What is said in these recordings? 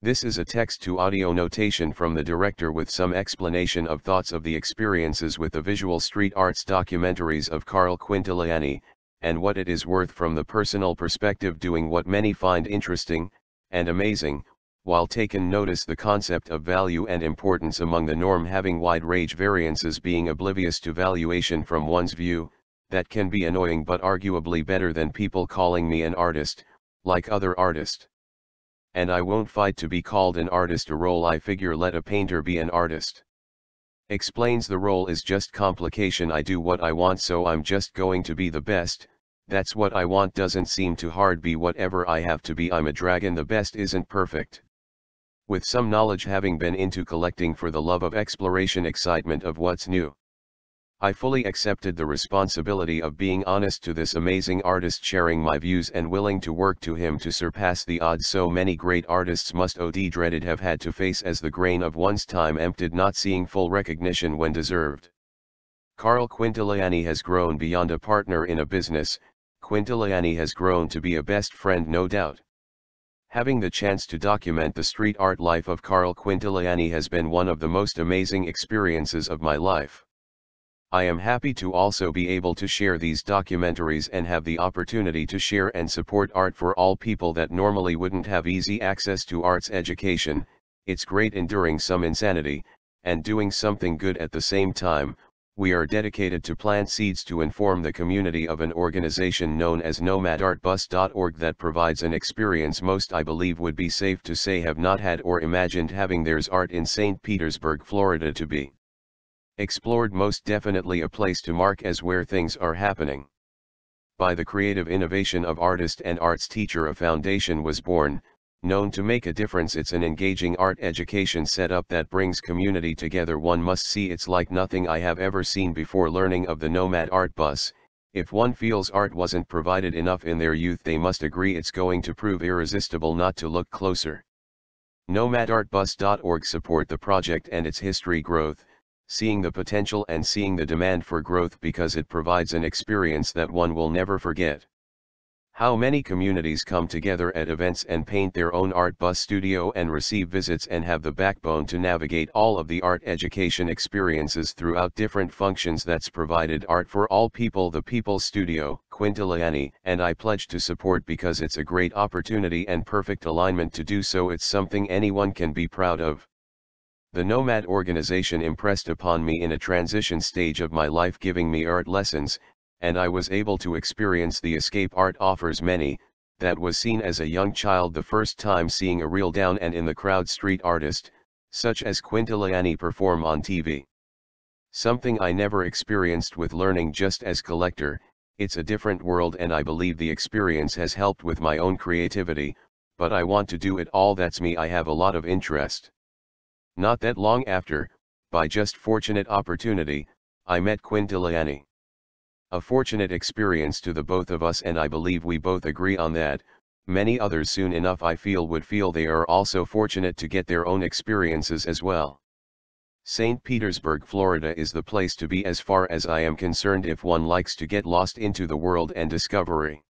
This is a text-to-audio notation from the director with some explanation of thoughts of the experiences with the visual street arts documentaries of Carl Quintiliani, and what it is worth from the personal perspective doing what many find interesting, and amazing, while taken notice the concept of value and importance among the norm having wide range variances being oblivious to valuation from one's view, that can be annoying but arguably better than people calling me an artist, like other artists. And I won't fight to be called an artist a role I figure let a painter be an artist. Explains the role is just complication I do what I want so I'm just going to be the best, that's what I want doesn't seem too hard be whatever I have to be I'm a dragon the best isn't perfect. With some knowledge having been into collecting for the love of exploration excitement of what's new. I fully accepted the responsibility of being honest to this amazing artist sharing my views and willing to work to him to surpass the odds so many great artists must od dreaded have had to face as the grain of one's time emptied not seeing full recognition when deserved. Carl Quintiliani has grown beyond a partner in a business, Quintiliani has grown to be a best friend no doubt. Having the chance to document the street art life of Carl Quintiliani has been one of the most amazing experiences of my life. I am happy to also be able to share these documentaries and have the opportunity to share and support art for all people that normally wouldn't have easy access to arts education, it's great enduring some insanity, and doing something good at the same time, we are dedicated to plant seeds to inform the community of an organization known as nomadartbus.org that provides an experience most I believe would be safe to say have not had or imagined having theirs art in St. Petersburg, Florida to be. Explored most definitely a place to mark as where things are happening. By the creative innovation of artist and arts teacher a foundation was born, known to make a difference. It's an engaging art education setup that brings community together. One must see it's like nothing I have ever seen before. Learning of the Nomad Art Bus, if one feels art wasn't provided enough in their youth they must agree it's going to prove irresistible not to look closer. NomadArtBus.org support the project and its history growth, seeing the potential and seeing the demand for growth because it provides an experience that one will never forget. How many communities come together at events and paint their own art bus studio and receive visits and have the backbone to navigate all of the art education experiences throughout different functions that's provided art for all people the People Studio, Quintiliani, and I pledge to support because it's a great opportunity and perfect alignment to do so it's something anyone can be proud of. The Nomad organization impressed upon me in a transition stage of my life giving me art lessons, and I was able to experience the escape art offers many, that was seen as a young child the first time seeing a real down and in the crowd street artist, such as Quintiliani perform on TV. Something I never experienced with learning just as collector, it's a different world and I believe the experience has helped with my own creativity, but I want to do it all that's me I have a lot of interest. Not that long after, by just fortunate opportunity, I met Quintiliani. A fortunate experience to the both of us and I believe we both agree on that, many others soon enough I feel would feel they are also fortunate to get their own experiences as well. St. Petersburg, Florida is the place to be as far as I am concerned if one likes to get lost into the world and discovery.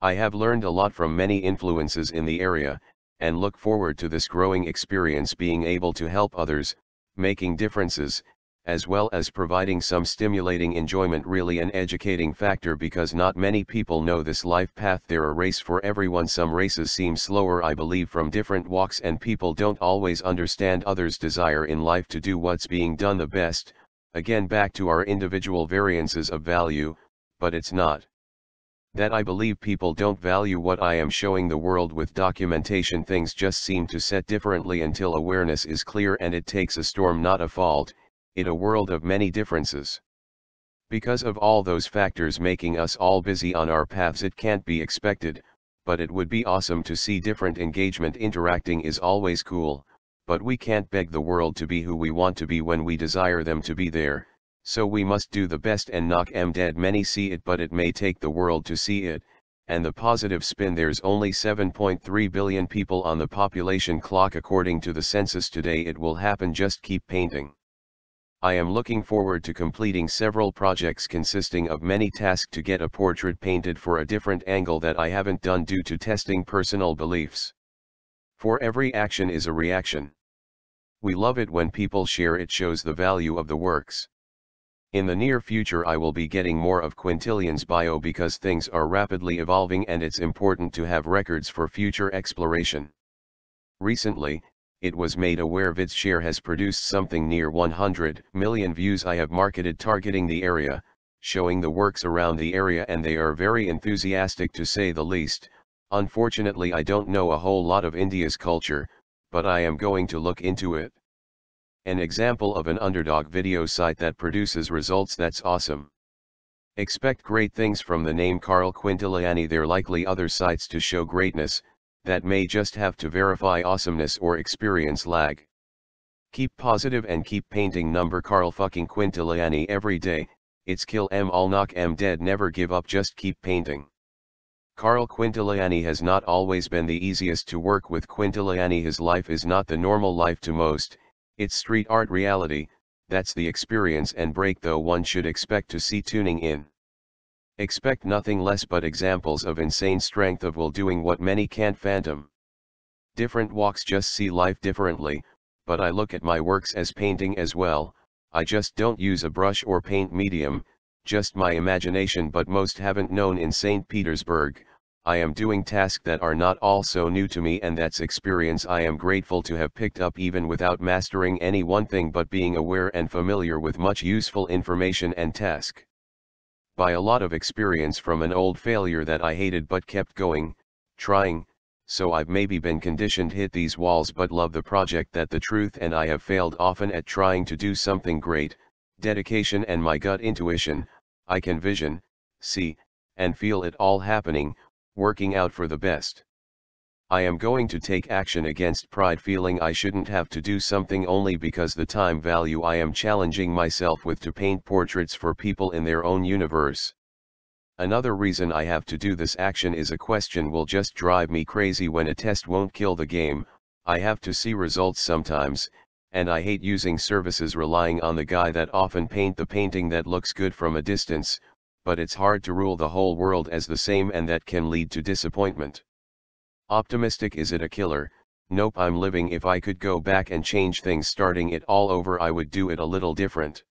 I have learned a lot from many influences in the area, and look forward to this growing experience being able to help others, making differences, as well as providing some stimulating enjoyment really an educating factor because not many people know this life path. There a race for everyone. Some races seem slower I believe from different walks and people don't always understand others desire in life to do what's being done the best, again back to our individual variances of value, but it's not that I believe people don't value what I am showing the world with documentation things just seem to set differently until awareness is clear and it takes a storm not a fault, it a world of many differences. Because of all those factors making us all busy on our paths it can't be expected, but it would be awesome to see different engagement interacting is always cool, but we can't beg the world to be who we want to be when we desire them to be there, so we must do the best and knock em dead many see it but it may take the world to see it, and the positive spin there's only 7.3 billion people on the population clock according to the census today it will happen just keep painting. I am looking forward to completing several projects consisting of many tasks to get a portrait painted for a different angle that I haven't done due to testing personal beliefs. For every action is a reaction. We love it when people share it shows the value of the works. In the near future I will be getting more of Quintiliani's bio because things are rapidly evolving and it's important to have records for future exploration. Recently, it was made aware VidsShare has produced something near 100 million views I have marketed targeting the area, showing the works around the area and they are very enthusiastic to say the least. Unfortunately I don't know a whole lot of India's culture, but I am going to look into it. An example of an underdog video site that produces results that's awesome. Expect great things from the name Carl Quintiliani there likely other sites to show greatness, that may just have to verify awesomeness or experience lag. Keep positive and keep painting number Carl fucking Quintiliani every day, it's kill em all knock em dead never give up just keep painting. Carl Quintiliani has not always been the easiest to work with Quintiliani his life is not the normal life to most, it's street art reality, that's the experience and break though one should expect to see tuning in. Expect nothing less but examples of insane strength of will doing what many can't phantom. Different walks just see life differently, but I look at my works as painting as well, I just don't use a brush or paint medium, just my imagination but most haven't known in St. Petersburg, I am doing tasks that are not all so new to me and that's experience I am grateful to have picked up even without mastering any one thing but being aware and familiar with much useful information and task. By a lot of experience from an old failure that I hated but kept going, trying, so I've maybe been conditioned hit these walls but love the project that the truth and I have failed often at trying to do something great, dedication and my gut intuition, I can vision, see, and feel it all happening, working out for the best. I am going to take action against pride feeling I shouldn't have to do something only because the time value I am challenging myself with to paint portraits for people in their own universe. Another reason I have to do this action is a question will just drive me crazy when a test won't kill the game, I have to see results sometimes, and I hate using services relying on the guy that often paint the painting that looks good from a distance, but it's hard to rule the whole world as the same and that can lead to disappointment. Optimistic is it a killer? Nope I'm living if I could go back and change things starting it all over I would do it a little different.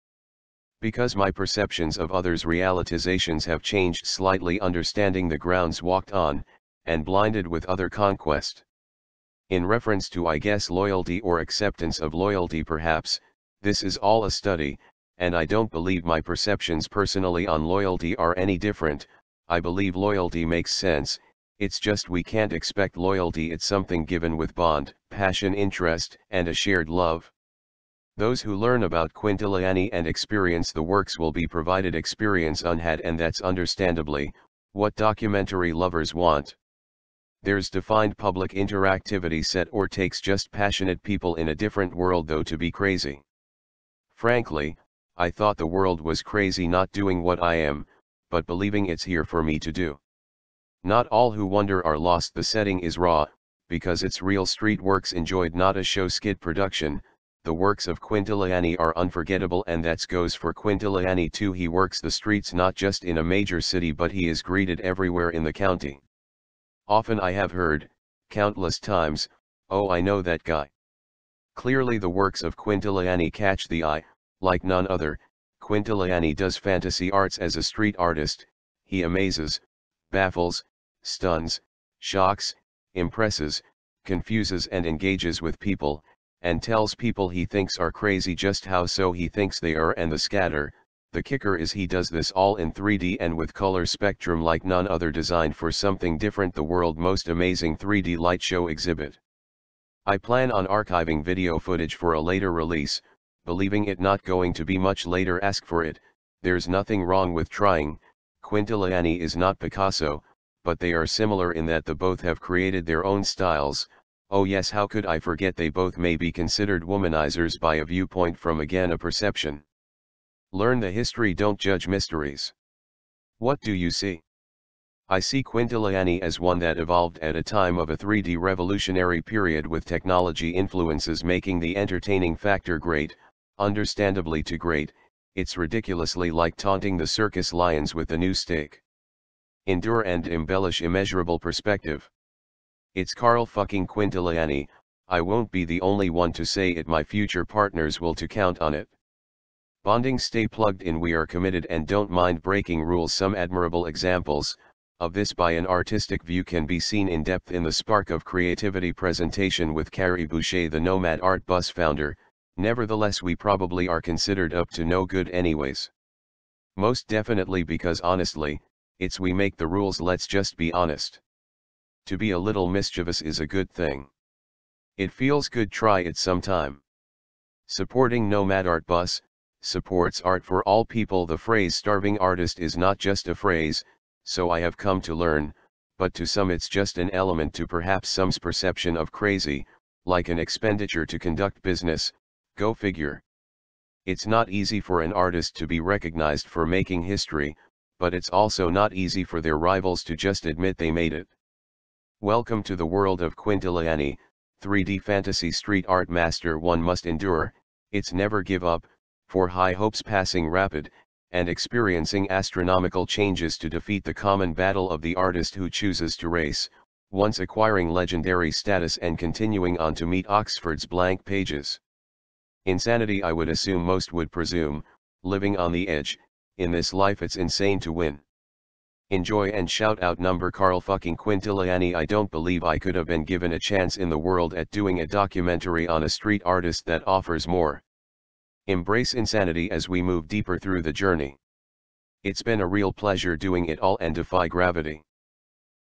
Because my perceptions of others' realizations have changed slightly understanding the grounds walked on, and blinded with other conquest. In reference to I guess loyalty or acceptance of loyalty perhaps, this is all a study, and I don't believe my perceptions personally on loyalty are any different, I believe loyalty makes sense, it's just we can't expect loyalty it's something given with bond, passion interest, and a shared love. Those who learn about Quintiliani and experience the works will be provided experience unhad and that's understandably, what documentary lovers want. There's defined public interactivity set or takes just passionate people in a different world though to be crazy. Frankly, I thought the world was crazy not doing what I am, but believing it's here for me to do. Not all who wonder are lost the setting is raw, because it's real street works enjoyed not a show skit production, the works of Quintiliani are unforgettable and that goes for Quintiliani too he works the streets not just in a major city but he is greeted everywhere in the county. Often I have heard, countless times, oh I know that guy. Clearly the works of Quintiliani catch the eye, like none other, Quintiliani does fantasy arts as a street artist, he amazes, baffles, stuns, shocks, impresses, confuses and engages with people, and tells people he thinks are crazy just how so he thinks they are and the scatter, the kicker is he does this all in 3D and with color spectrum like none other designed for something different. The world most amazing 3D light show exhibit. I plan on archiving video footage for a later release, believing it not going to be much later ask for it, there's nothing wrong with trying, Quintiliani is not Picasso, but they are similar in that the both have created their own styles, oh yes how could I forget they both may be considered womanizers by a viewpoint from again a perception. Learn the history don't judge mysteries. What do you see? I see Quintiliani as one that evolved at a time of a 3D revolutionary period with technology influences making the entertaining factor great, understandably too great, it's ridiculously like taunting the circus lions with a new stick. Endure and embellish immeasurable perspective. It's Carl fucking Quintiliani, I won't be the only one to say it my future partners will to count on it. Bonding stay plugged in we are committed and don't mind breaking rules some admirable examples, of this by an artistic view can be seen in depth in the Spark of Creativity presentation with Carrie Boucher the Nomad Art Bus founder, nevertheless we probably are considered up to no good anyways. Most definitely because honestly, it's we make the rules let's just be honest. To be a little mischievous is a good thing. It feels good try it sometime. Supporting Nomad Art Bus, supports art for all people the phrase starving artist is not just a phrase, so I have come to learn, but to some it's just an element to perhaps some's perception of crazy, like an expenditure to conduct business, go figure. It's not easy for an artist to be recognized for making history, but it's also not easy for their rivals to just admit they made it. Welcome to the world of Quintiliani, 3D fantasy street art master one must endure, it's never give up, for high hopes passing rapid, and experiencing astronomical changes to defeat the common battle of the artist who chooses to race, once acquiring legendary status and continuing on to meet Oxford's blank pages. Insanity I would assume most would presume, living on the edge, in this life it's insane to win. Enjoy and shout out number Carl fucking Quintiliani I don't believe I could have been given a chance in the world at doing a documentary on a street artist that offers more. Embrace insanity as we move deeper through the journey. It's been a real pleasure doing it all and defy gravity.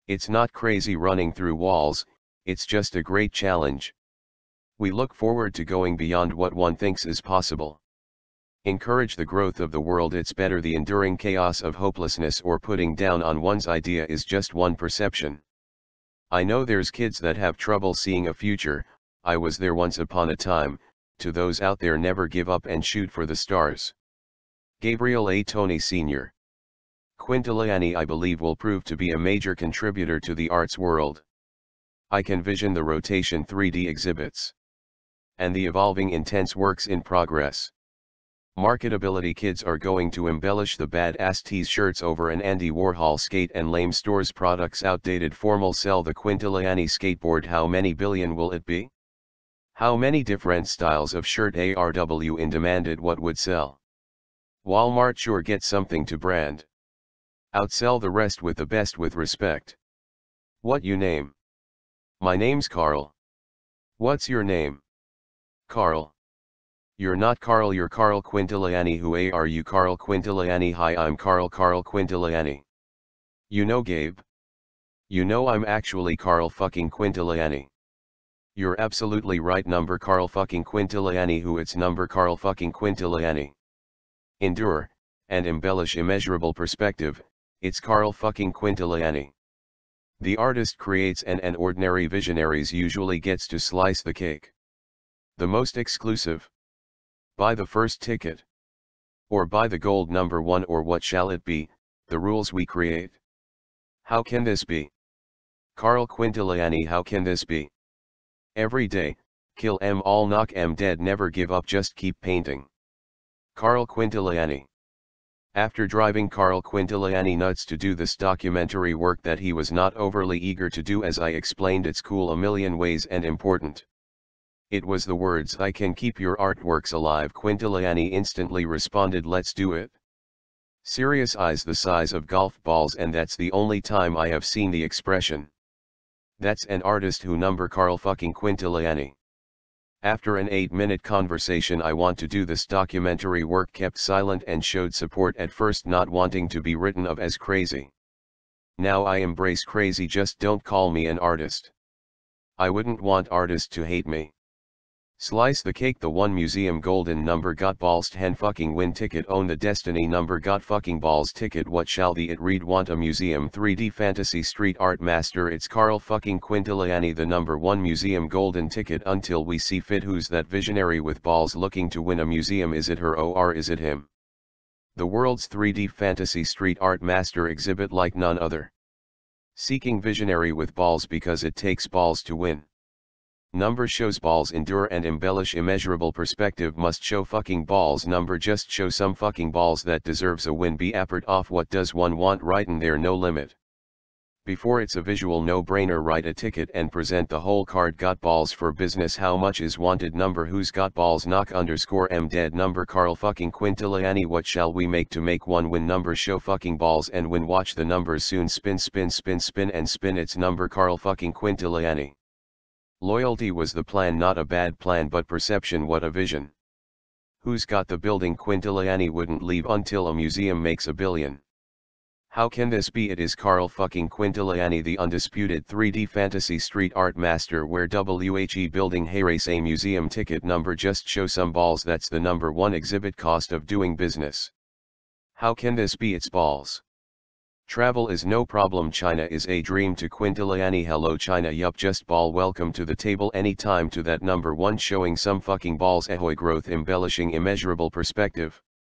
It's not crazy running through walls, it's just a great challenge. We look forward to going beyond what one thinks is possible. Encourage the growth of the world it's better the enduring chaos of hopelessness or putting down on one's idea is just one perception. I know there's kids that have trouble seeing a future, I was there once upon a time, to those out there never give up and shoot for the stars. Gabriel A. Toney Sr. Quintiliani I believe will prove to be a major contributor to the arts world. I can vision the rotation 3D exhibits. And the evolving intense works in progress. Marketability kids are going to embellish the badass tees shirts over an Andy Warhol skate and lame stores products outdated formal sell the Quintiliani skateboard how many billion will it be? How many different styles of shirt ARW in demanded what would sell? Walmart sure get something to brand. Outsell the rest with the best with respect. What you name? My name's Carl. What's your name? Carl. You're not Carl you're Carl Quintiliani who a are you Carl Quintiliani hi I'm Carl Carl Quintiliani. You know Gabe? You know I'm actually Carl fucking Quintiliani. You're absolutely right number Carl fucking Quintiliani who it's number Carl fucking Quintiliani. Endure, and embellish immeasurable perspective, it's Carl fucking Quintiliani. The artist creates and an ordinary visionaries usually gets to slice the cake. The most exclusive. Buy the first ticket. Or buy the gold number one or what shall it be, the rules we create. How can this be? Carl Quintiliani how can this be? Every day, kill em all knock em dead never give up just keep painting. Carl Quintiliani After driving Carl Quintiliani nuts to do this documentary work that he was not overly eager to do as I explained it's cool a million ways and important. It was the words I can keep your artworks alive Quintiliani instantly responded let's do it. Serious eyes the size of golf balls and that's the only time I have seen the expression. That's an artist who number Carl fucking Quintiliani. After an 8-minute conversation I want to do this documentary work kept silent and showed support at first not wanting to be written of as crazy. Now I embrace crazy just don't call me an artist. I wouldn't want artists to hate me. Slice the cake the one museum golden number got balls 10 fucking win ticket own the destiny number got fucking balls ticket what shall the it read want a museum 3D fantasy street art master it's Carl fucking Quintiliani the number one museum golden ticket until we see fit who's that visionary with balls looking to win a museum is it her or is it him? The world's 3D fantasy street art master exhibit like none other. Seeking visionary with balls because it takes balls to win. Number shows balls endure and embellish immeasurable perspective must show fucking balls. Number just show some fucking balls that deserves a win. Be apert off what does one want? Right in there no limit. Before it's a visual no-brainer write a ticket and present the whole card. Got balls for business. How much is wanted? Number who's got balls? Knock underscore m dead. Number Carl fucking Quintiliani what shall we make to make one win? Number show fucking balls and win. Watch the numbers soon. Spin spin spin spin and spin. Its number Carl fucking Quintiliani. Loyalty was the plan not a bad plan but perception what a vision. Who's got the building Quintiliani wouldn't leave until a museum makes a billion. How can this be it is Carl fucking Quintiliani the undisputed 3D fantasy street art master where WHE building Hayrace a museum ticket number just show some balls that's the number one exhibit cost of doing business. How can this be its balls? Travel is no problem. China is a dream to Quintiliani. Hello China. Yup just ball. Welcome to the table. Anytime to that number one showing some fucking balls. Ahoy growth. Embellishing immeasurable perspective.